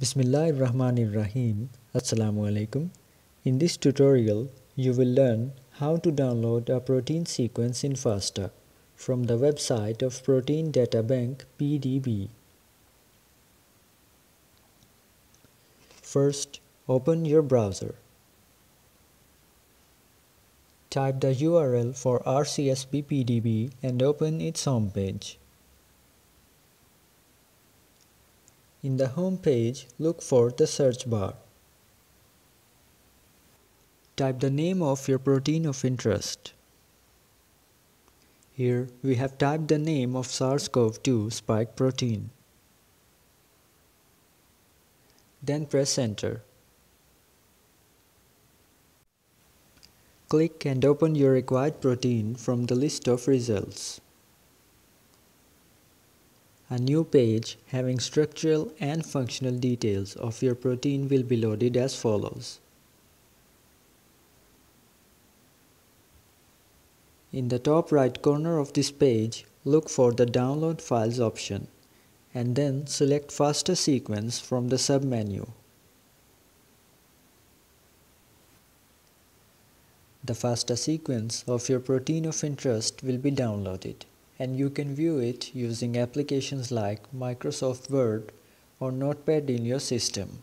Bismillahirrahmanirrahim. Assalamu alaikum. In this tutorial, you will learn how to download a protein sequence in FASTA from the website of Protein Data Bank PDB. First, open your browser. Type the URL for RCSB PDB and open its homepage. In the home page, look for the search bar. Type the name of your protein of interest. Here we have typed the name of SARS-CoV-2 spike protein. Then press enter. Click and open your required protein from the list of results. A new page having structural and functional details of your protein will be loaded as follows. In the top right corner of this page, look for the Download Files option and then select FASTA sequence from the submenu. The FASTA sequence of your protein of interest will be downloaded and you can view it using applications like Microsoft Word or Notepad in your system.